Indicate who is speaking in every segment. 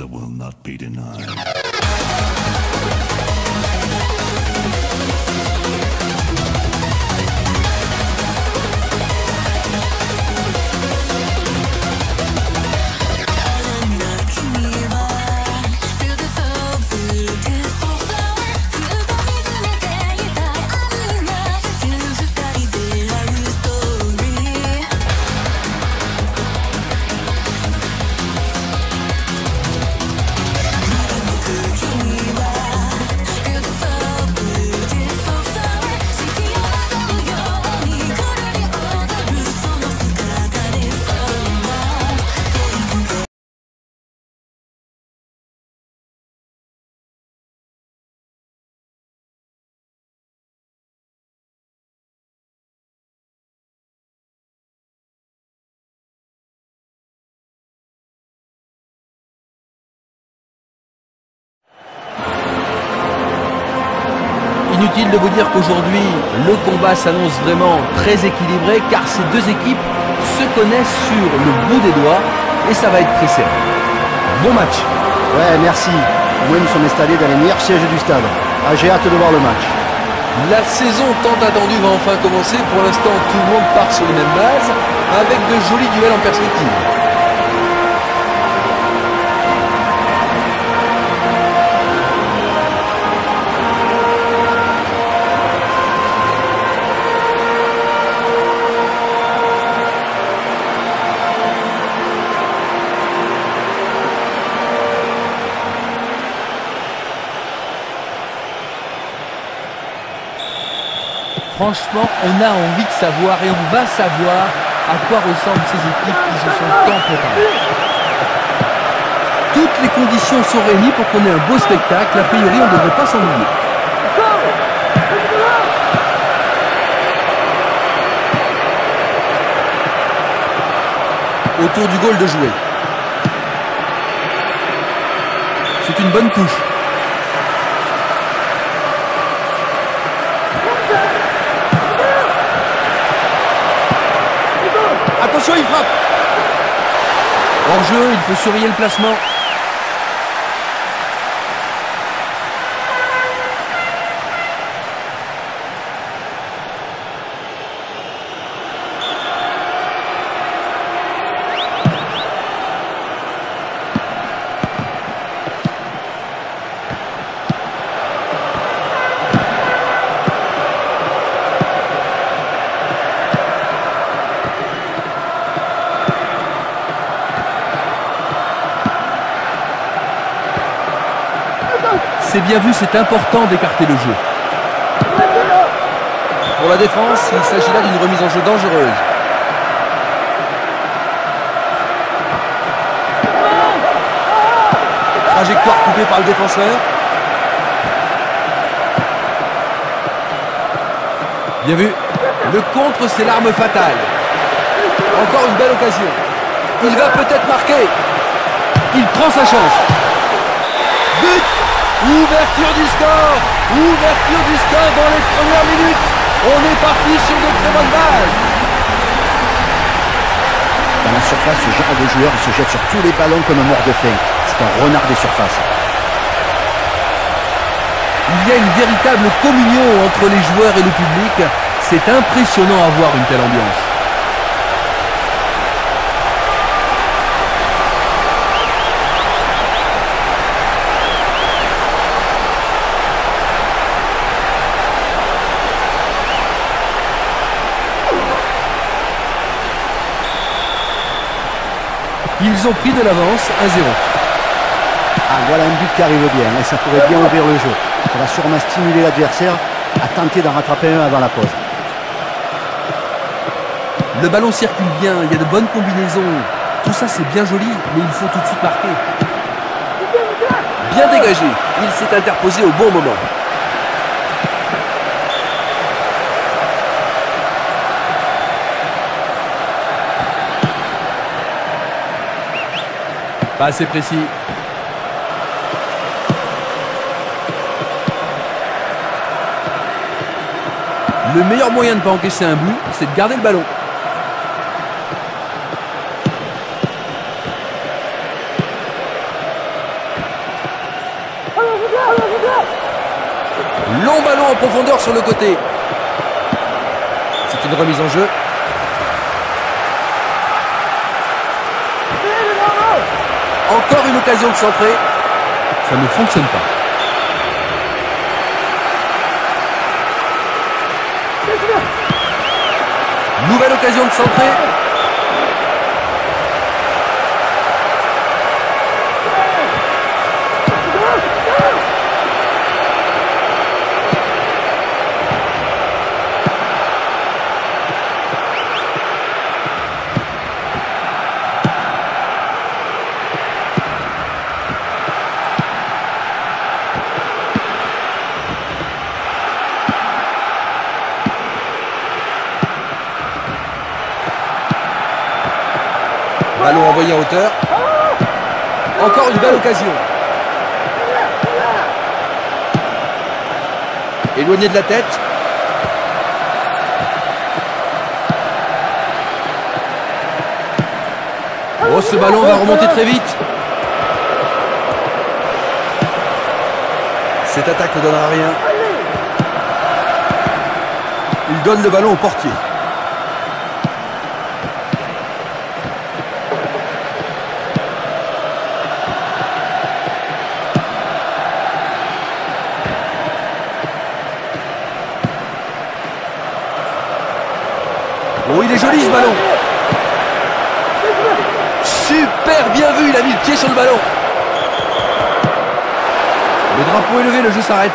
Speaker 1: that will not be denied.
Speaker 2: Inutile de vous dire qu'aujourd'hui, le combat s'annonce vraiment très équilibré car ces deux équipes se connaissent sur le bout des doigts et ça va être très serré. Bon match.
Speaker 3: Ouais, merci. Oui, nous sommes installés dans les meilleurs sièges du stade. Ah, j'ai hâte de voir le match.
Speaker 2: La saison tant attendue va enfin commencer. Pour l'instant, tout le monde part sur les mêmes bases avec de jolis duels en perspective. Franchement, on a envie de savoir et on va savoir à quoi ressemblent ces équipes qui se sont tant. Toutes les conditions sont réunies pour qu'on ait un beau spectacle. A priori, on ne devrait pas s'ennuyer. Autour du goal de jouer. C'est une bonne touche. Attention, il frappe En jeu, il faut surveiller le placement. Bien vu, c'est important d'écarter le jeu. Pour la défense, il s'agit là d'une remise en jeu dangereuse. Trajectoire coupée par le défenseur. Bien vu. Le contre, c'est l'arme fatale. Encore une belle occasion. Il va peut-être marquer. Il prend sa chance. But Ouverture du score Ouverture du score dans les premières minutes On est parti sur de très bonnes bases
Speaker 3: Dans la surface, ce genre de joueur il se jette sur tous les ballons comme un mort de faim. C'est un renard des surfaces.
Speaker 2: Il y a une véritable communion entre les joueurs et le public. C'est impressionnant à voir une telle ambiance. Ils ont pris de l'avance 1-0.
Speaker 3: Ah, voilà un but qui arrive bien et ça pourrait bien ouvrir le jeu. Ça va sûrement stimuler l'adversaire à tenter d'en rattraper un avant la pause.
Speaker 2: Le ballon circule bien, il y a de bonnes combinaisons. Tout ça c'est bien joli, mais il faut tout de suite marquer. Bien dégagé, il s'est interposé au bon moment. Pas assez précis. Le meilleur moyen de ne pas encaisser un but, c'est de garder le ballon. Long ballon en profondeur sur le côté. C'est une remise en jeu. Encore une occasion de centrer. Ça ne fonctionne pas. Nouvelle occasion de centrer. Ballon envoyé en Encore une belle occasion. Éloigné de la tête. Oh, ce ballon va remonter très vite. Cette attaque ne donnera rien. Il donne le ballon au portier. Ballon. Le drapeau est levé, le jeu s'arrête.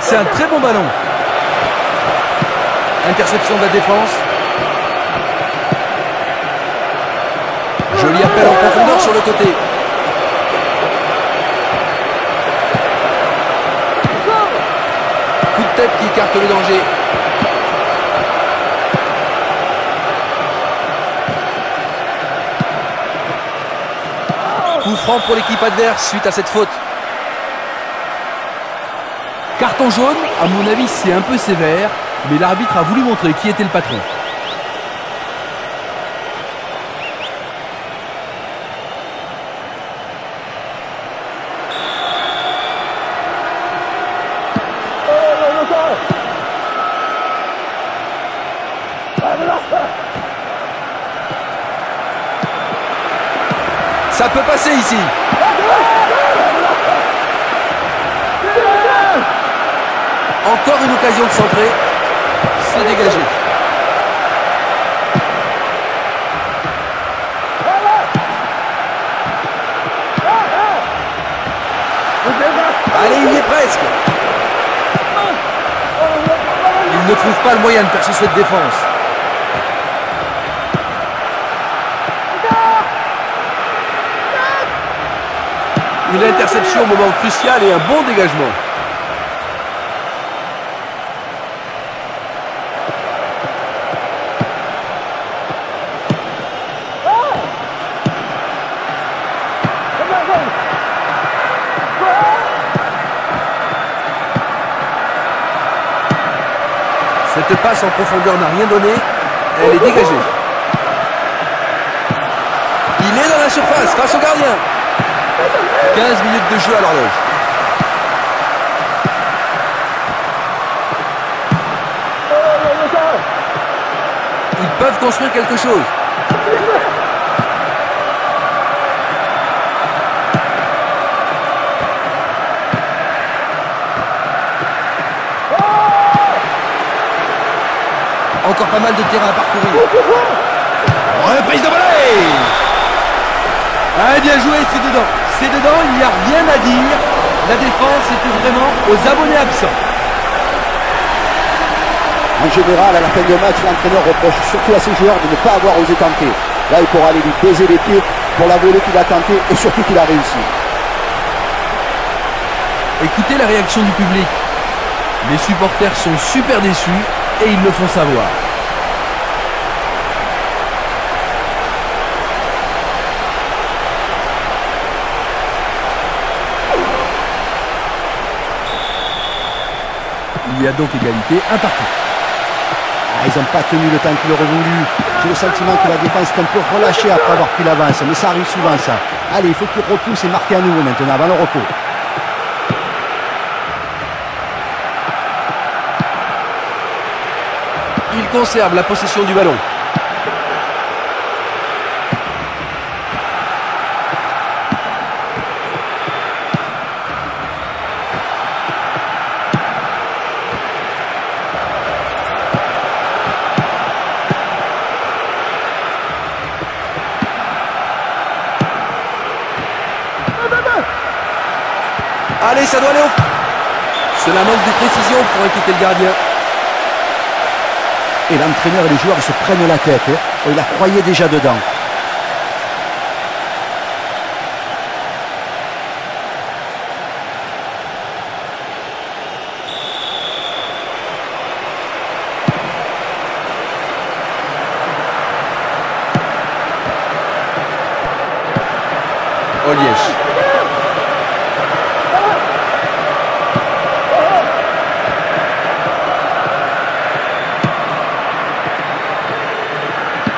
Speaker 2: C'est un très bon ballon. Interception de la défense. Joli appel en profondeur sur le côté. Coup de tête qui écarte le danger. Coup franc pour l'équipe adverse suite à cette faute. Carton jaune, à mon avis c'est un peu sévère, mais l'arbitre a voulu montrer qui était le patron. Ça peut passer ici. Encore une occasion de centrer. Dégagé. Allez, il est presque. Il ne trouve pas le moyen de percer cette défense. Une interception au moment crucial et un bon dégagement. En profondeur n'a rien donné. Elle est dégagée. Il est dans la surface grâce au gardien. 15 minutes de jeu à l'horloge. Ils peuvent construire quelque chose. Encore pas mal de terrain à parcourir. Reprise de volée Ah, bien joué, c'est dedans. C'est dedans, il n'y a rien à dire. La défense était vraiment aux abonnés absents.
Speaker 3: En général, à la fin du match, l'entraîneur reproche surtout à ses joueurs de ne pas avoir osé tenter. Là, il pourra aller lui baiser les pieds pour la volée qu'il a tentée et surtout qu'il a réussi.
Speaker 2: Écoutez la réaction du public. Les supporters sont super déçus et ils le font savoir. Il y a donc égalité, un partout.
Speaker 3: Ah, ils n'ont pas tenu le temps qu'il aurait voulu. J'ai le sentiment que la défense est un peu relâchée après avoir pris l'avance, mais ça arrive souvent ça. Allez, il faut qu'il repousse et marquer à nouveau maintenant, avant le repos.
Speaker 2: Il conserve la possession du ballon. Allez, ça doit aller au... Cela manque de précision pour inquiéter le gardien.
Speaker 3: Et l'entraîneur et les joueurs se prennent la tête. Hein. Oh, il la croyait déjà dedans.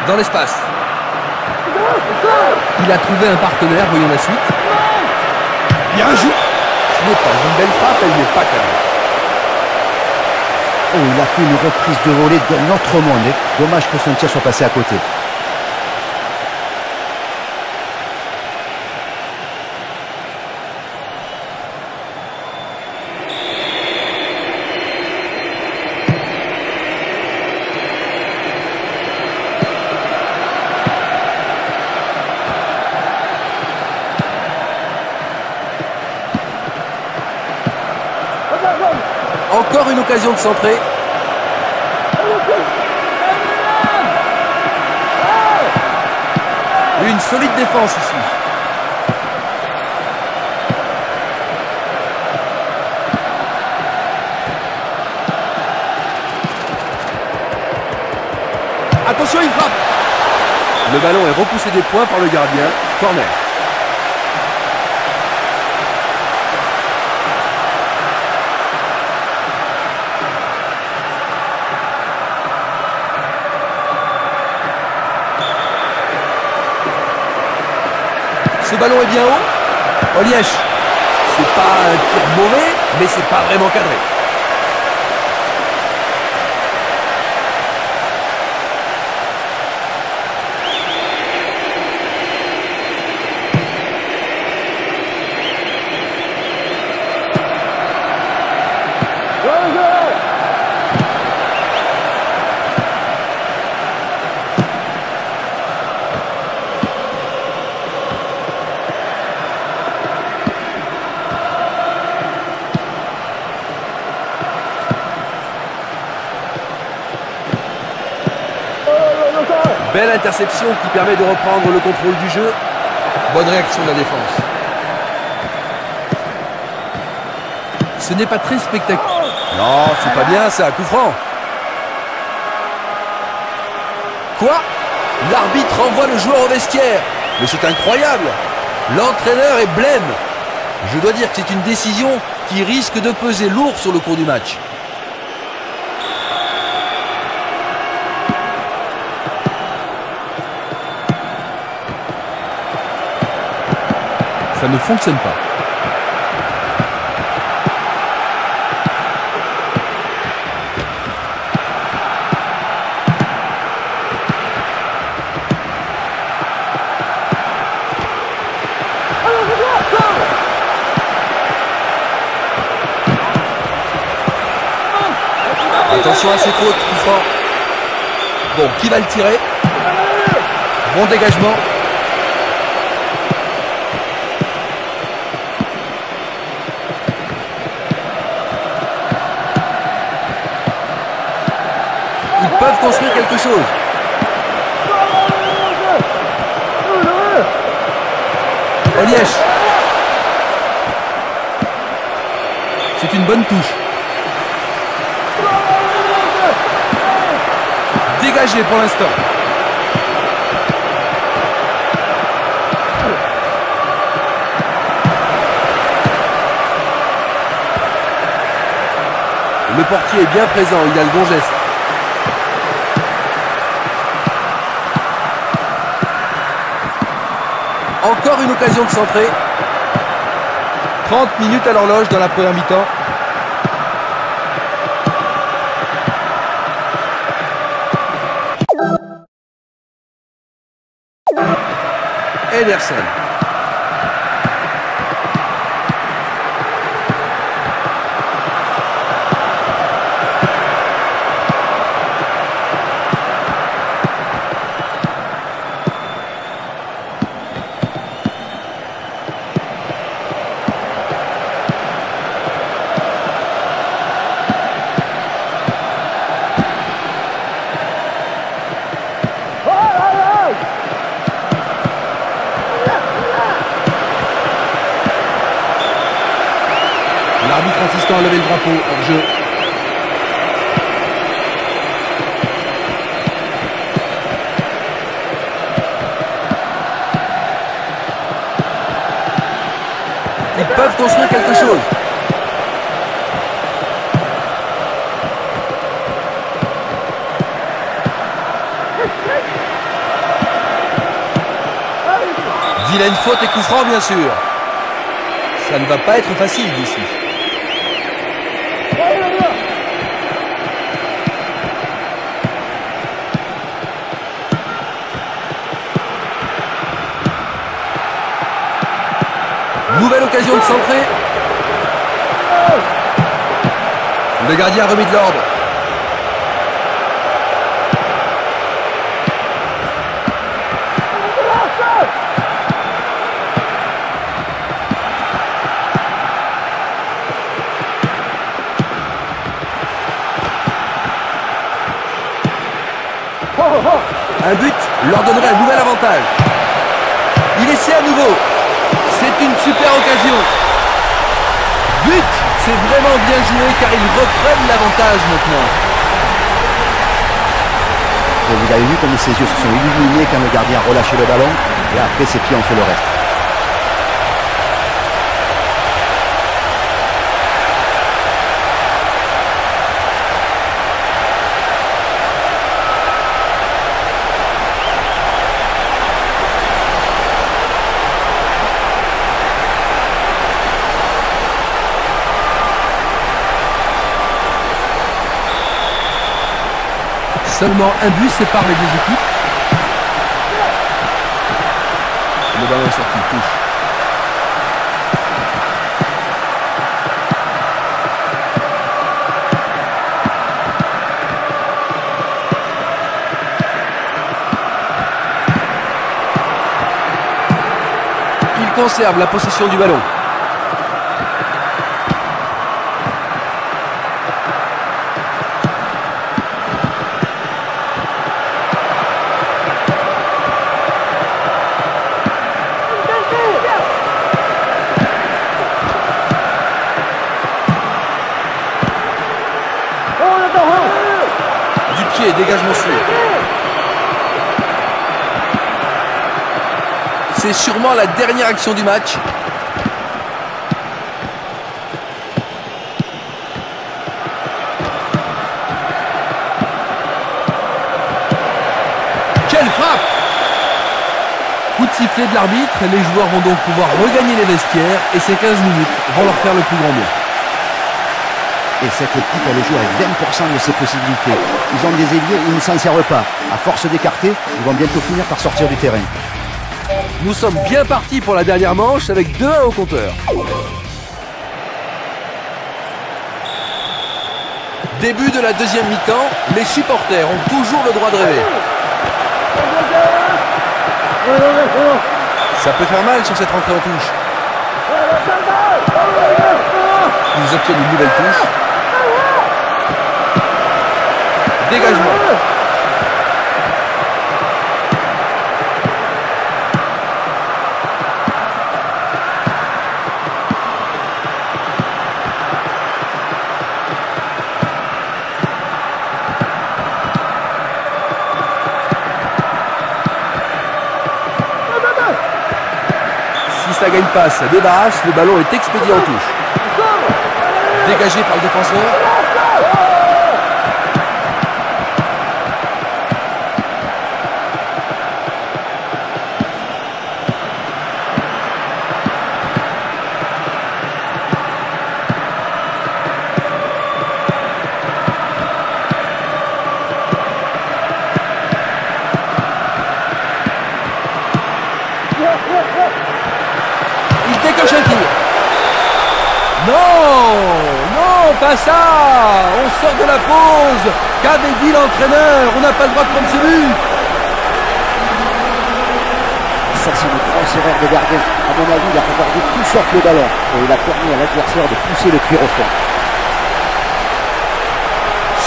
Speaker 2: Dans l'espace. Il a trouvé un partenaire, voyons la suite. Bien joué. Ce n'est pas une belle frappe, elle n'est pas cadrée.
Speaker 3: Oh, il a fait une reprise de volée d'un autre monde. hein. Dommage que son tir soit passé à côté.
Speaker 2: De centrer. Une solide défense ici. Attention, il frappe. Le ballon est repoussé des points par le gardien. Corner. Ce ballon est bien haut. Olièche. C'est pas un tir mauvais, mais c'est pas vraiment cadré. Belle interception qui permet de reprendre le contrôle du jeu. Bonne réaction de la défense. Ce n'est pas très spectaculaire. Non, c'est pas bien ça, coup franc. Quoi? L'arbitre envoie le joueur au vestiaire. Mais c'est incroyable. L'entraîneur est blême. Je dois dire que c'est une décision qui risque de peser lourd sur le cours du match. Ça ne fonctionne pas. Attention à ses fautes. Bon, qui va le tirer? Bon dégagement. Construire quelque chose. C'est une bonne touche. Dégagé pour l'instant. Le portier est bien présent, il a le bon geste. Encore une occasion de centrer. 30 minutes à l'horloge dans la première mi-temps. Ederson. Vilaine faute et coup franc, bien sûr. Ça ne va pas être facile d'ici. Nouvelle occasion de centrer. Le gardien a remis de l'ordre. Leur donnerait un nouvel avantage. Il essaie à nouveau. C'est une super occasion. But C'est vraiment bien joué car ils reprennent l'avantage maintenant.
Speaker 3: Et vous avez vu comme ses yeux se sont illuminés quand le gardien a relâché le ballon et après ses pieds ont fait le reste.
Speaker 2: Seulement un but sépare les deux équipes. Le ballon est sorti, touche. Il conserve la possession du ballon. Dégagement sûr. C'est sûrement la dernière action du match. Quelle frappe Coup de sifflet de l'arbitre, les joueurs vont donc pouvoir regagner les vestiaires et ces 15 minutes vont leur faire le plus grand bien.
Speaker 3: Et cette équipe, elle joue avec 20% de ses possibilités. Ils ont des ailiers, ils ne s'en servent pas. À force d'écarter, ils vont bientôt finir par sortir du terrain.
Speaker 2: Nous sommes bien partis pour la dernière manche avec 2-1 au compteur. Début de la deuxième mi-temps, les supporters ont toujours le droit de rêver. Ça peut faire mal sur cette rentrée en touche. Ils obtiennent une nouvelle touche. Dégagement. Si ça gagne pas, ça débarrasse. Le ballon est expédié en touche. Dégagé par le défenseur. Pas ça On sort de la pause Qu'avait dit l'entraîneur On n'a pas le droit de prendre ce but
Speaker 3: Ça, c'est une grosse erreur de gardien. À mon avis, il a regardé tout sauf le ballon. Et il a permis à l'adversaire de pousser le tir au fond.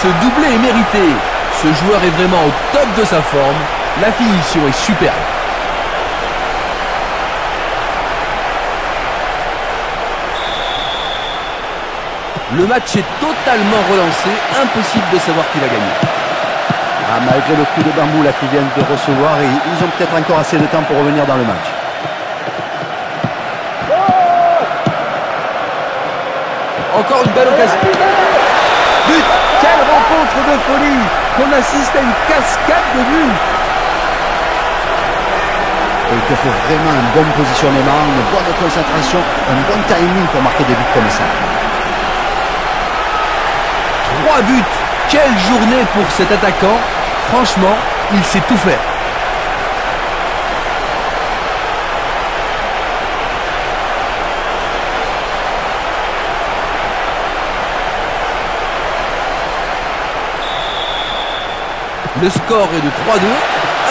Speaker 2: Ce doublé est mérité. Ce joueur est vraiment au top de sa forme. La finition est superbe. Le match est totalement relancé, impossible de savoir qui va gagner.
Speaker 3: Ah, malgré le coup de bambou là qu'ils viennent de recevoir, et ils ont peut-être encore assez de temps pour revenir dans le match.
Speaker 2: Encore une belle occasion. But Quelle rencontre de folie On assiste à une cascade de buts
Speaker 3: il te faut vraiment un bon positionnement, une bonne concentration, un bon timing pour marquer des buts comme ça.
Speaker 2: Trois buts Quelle journée pour cet attaquant Franchement, il sait tout faire. Le score est de 3-2,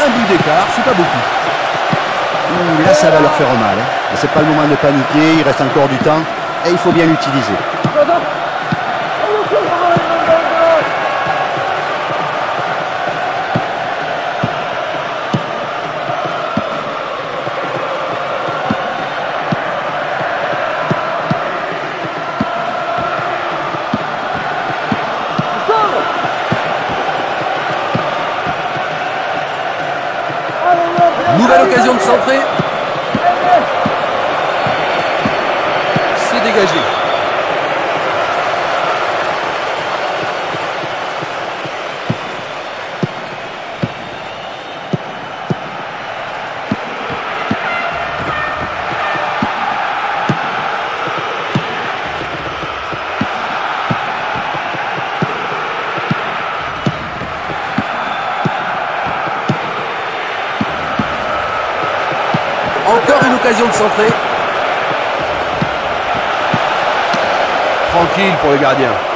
Speaker 2: un but d'écart, c'est pas beaucoup.
Speaker 3: Là, ça va leur faire mal. Hein. C'est pas le moment de paniquer, il reste encore du temps et il faut bien l'utiliser.
Speaker 2: Nouvelle De centrer. Tranquille pour le gardien.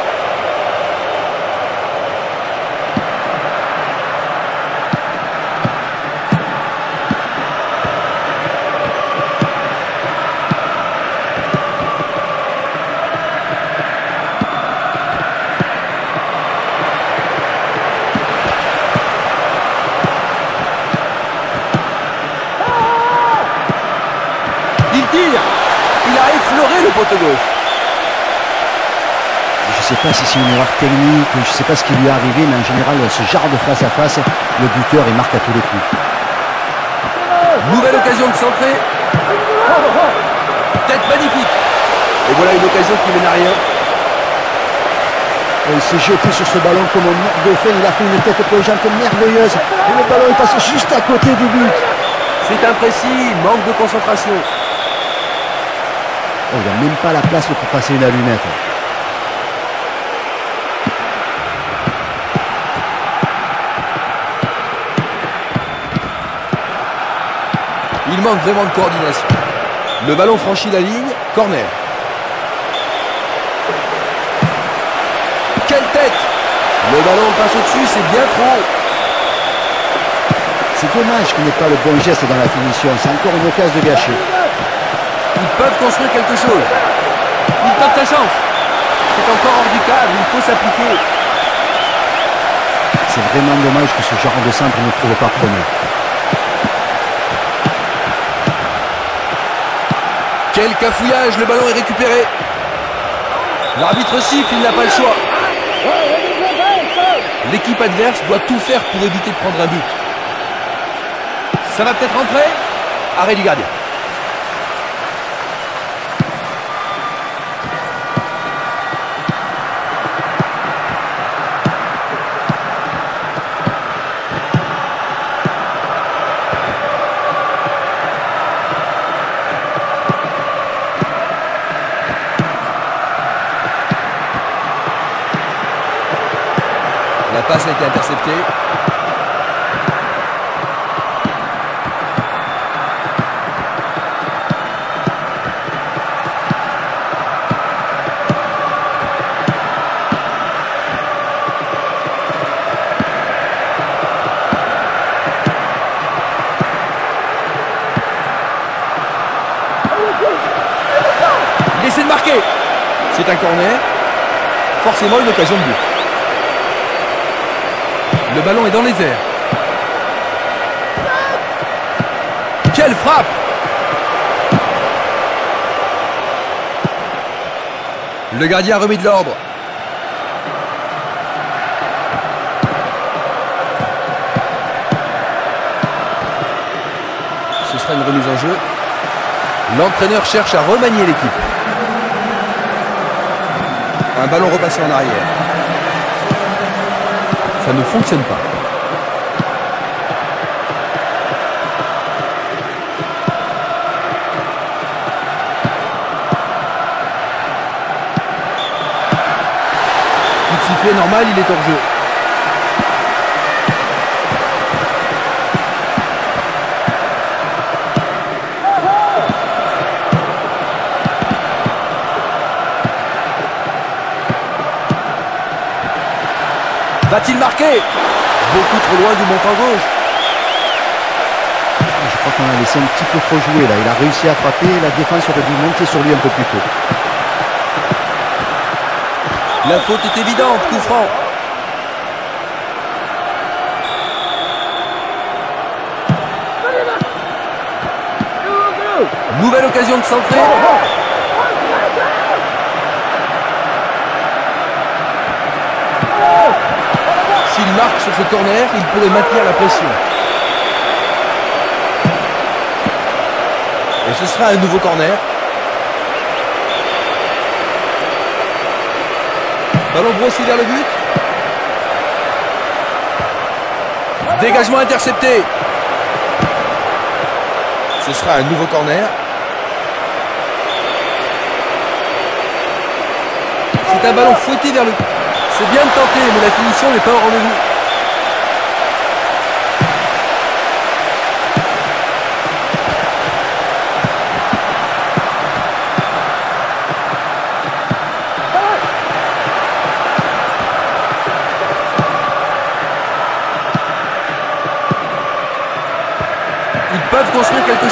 Speaker 3: Technique, je ne sais pas ce qui lui est arrivé, mais en général, ce genre de face à face, le buteur, il marque à tous les coups.
Speaker 2: Nouvelle occasion de centrer. Tête magnifique. Et voilà une occasion qui mène à rien.
Speaker 3: Et il s'est jeté sur ce ballon comme un mort de il a fait une tête plongeante merveilleuse. Et le ballon est passé juste à côté du but.
Speaker 2: C'est imprécis, manque de concentration.
Speaker 3: Oh, il n'y a même pas la place pour passer une allumette.
Speaker 2: Il manque vraiment de coordination. Le ballon franchit la ligne, corner. Quelle tête Le ballon passe au-dessus, c'est bien trop.
Speaker 3: C'est dommage qu'il n'ait pas le bon geste dans la finition. C'est encore une occasion de gâcher.
Speaker 2: Ils peuvent construire quelque chose. Il tente sa chance. C'est encore hors du cadre, il faut s'appliquer.
Speaker 3: C'est vraiment dommage que ce genre de centre ne trouve pas premier.
Speaker 2: Quel cafouillage, le ballon est récupéré. L'arbitre siffle, il n'a pas le choix. L'équipe adverse doit tout faire pour éviter de prendre un but. Ça va peut-être rentrer? Arrêt du gardien. C'est un corner. Forcément une occasion de but. Le ballon est dans les airs. Quelle frappe Le gardien a remis de l'ordre. Ce sera une remise en jeu. L'entraîneur cherche à remanier l'équipe. Un ballon repassé en arrière. Ça ne fonctionne pas. Coup de sifflet normal, il est hors jeu. Va-t-il marquer Beaucoup trop loin du montant gauche.
Speaker 3: Je crois qu'on a laissé un petit peu trop jouer là. Il a réussi à frapper. La défense aurait dû monter sur lui un peu plus tôt.
Speaker 2: La faute est évidente, coup franc. Nouvelle occasion de centrer. S'il sur ce corner, il pourrait maintenir la pression. Et ce sera un nouveau corner. Ballon brossé vers le but. Dégagement intercepté. Ce sera un nouveau corner. C'est un ballon fouetté vers le... C'est bien de tenter, mais la finition n'est pas au rendez-vous.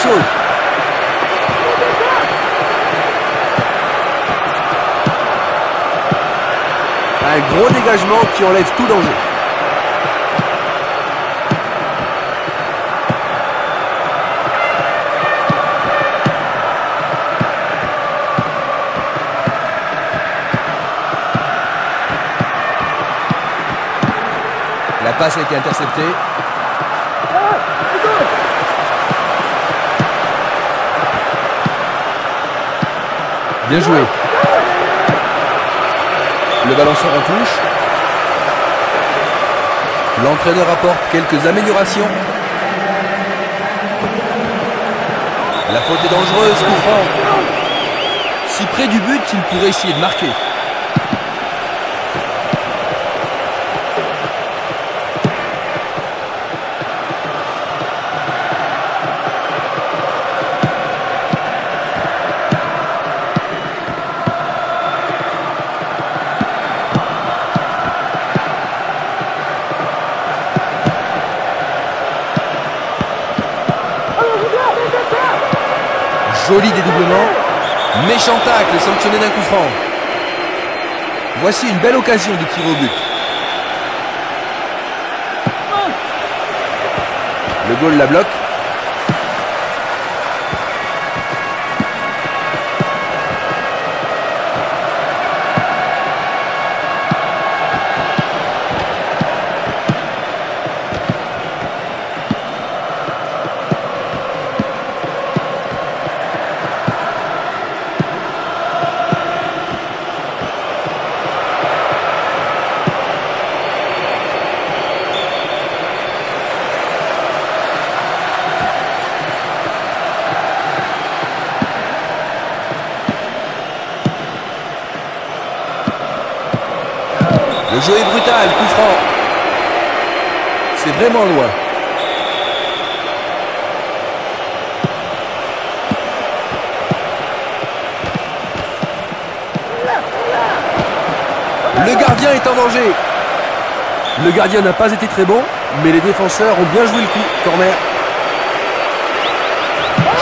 Speaker 2: Un gros dégagement qui enlève tout danger. La passe a été interceptée. Bien joué. Le sort en touche. L'entraîneur apporte quelques améliorations. La faute est dangereuse, coup. Si près du but, il pourrait essayer de marquer. Joli dédoublement. Méchant tacle sanctionné d'un coup franc. Voici une belle occasion de tir au but. Le goal la bloque. Vraiment loin. Le gardien est en danger. Le gardien n'a pas été très bon, mais les défenseurs ont bien joué le coup. Corner.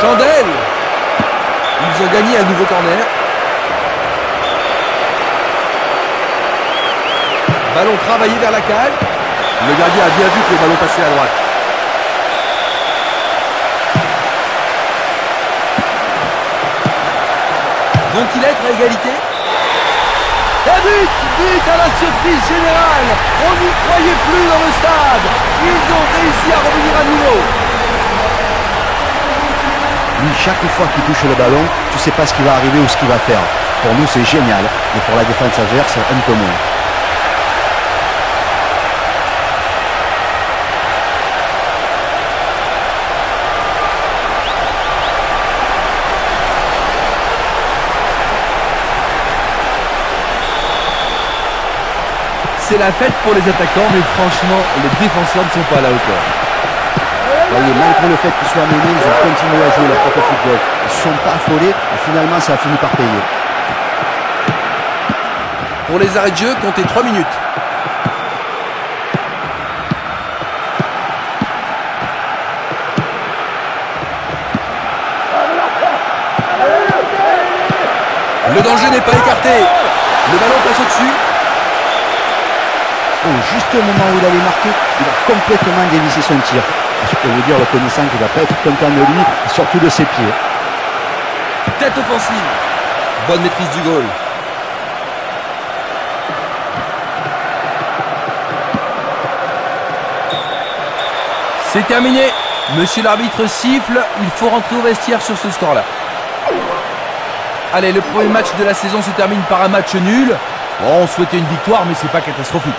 Speaker 2: Chandelle Ils ont gagné un nouveau corner. Ballon travaillé vers la cale. Le gardien a bien vu que le ballon passait à droite. Vont-ils être à égalité Et but But à la surprise générale On n'y croyait plus dans le stade Ils ont réussi à revenir à nouveau
Speaker 3: Lui, chaque fois qu'il touche le ballon, tu sais pas ce qui va arriver ou ce qu'il va faire. Pour nous, c'est génial, mais pour la défense adverse, un peu moins.
Speaker 2: C'est la fête pour les attaquants, mais franchement, les défenseurs ne sont pas à la hauteur.
Speaker 3: Voyez, malgré le fait qu'ils soient menés, ils ont continué à jouer leur propre football. Ils ne se sont pas affolés et finalement ça a fini par payer.
Speaker 2: Pour les arrêts de jeu, comptez 3 minutes. Le danger n'est pas écarté. Le ballon passe au-dessus.
Speaker 3: Juste au moment où il allait marquer, il a complètement dévissé son tir. Je peux vous dire, le connaissant qu'il va pas être content de lui, surtout de ses pieds.
Speaker 2: Tête offensive. Bonne maîtrise du goal. C'est terminé. Monsieur l'arbitre siffle. Il faut rentrer au vestiaire sur ce score-là. Allez, le premier match de la saison se termine par un match nul. On souhaitait une victoire, mais c'est pas catastrophique.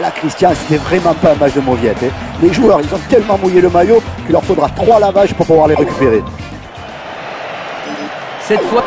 Speaker 3: Là, Christian, c'était vraiment pas un match de mauviette. hein. Les joueurs, ils ont tellement mouillé le maillot qu'il leur faudra trois lavages pour pouvoir les récupérer.
Speaker 2: Cette fois,